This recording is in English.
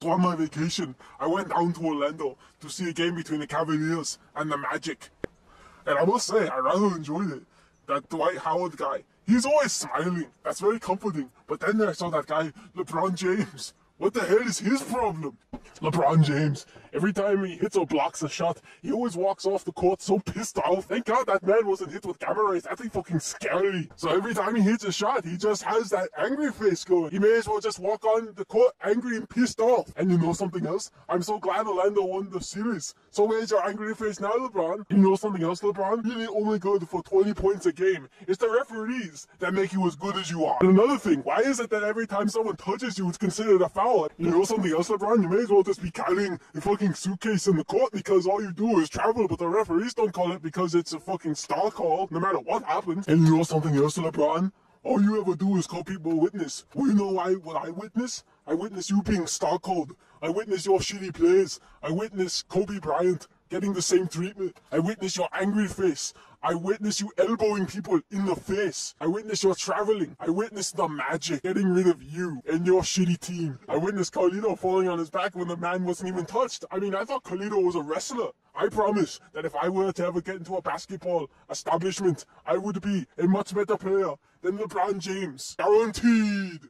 So on my vacation, I went down to Orlando to see a game between the Cavaliers and the Magic. And I must say, I rather enjoyed it. That Dwight Howard guy, he's always smiling. That's very comforting. But then I saw that guy, LeBron James. What the hell is his problem? LeBron James. Every time he hits or blocks a shot, he always walks off the court so pissed off. Thank God that man wasn't hit with gamma rays. That'd be fucking scary. So every time he hits a shot, he just has that angry face going. He may as well just walk on the court angry and pissed off. And you know something else? I'm so glad Orlando won the series. So where's your angry face now, LeBron? You know something else, LeBron? You're the only good for 20 points a game. It's the referees that make you as good as you are. And another thing, why is it that every time someone touches you, it's considered a foul? You know something else, LeBron? You may as well just be carrying a fucking suitcase in the court because all you do is travel, but the referees don't call it because it's a fucking star call, no matter what happens. And you know something else, LeBron? All you ever do is call people witness. Well, you know why? What I witness? I witness you being star called. I witness your shitty plays. I witness Kobe Bryant getting the same treatment. I witness your angry face. I witness you elbowing people in the face. I witness your traveling. I witness the magic getting rid of you and your shitty team. I witness Carlito falling on his back when the man wasn't even touched. I mean, I thought Carlito was a wrestler. I promise that if I were to ever get into a basketball establishment, I would be a much better player than LeBron James. Guaranteed.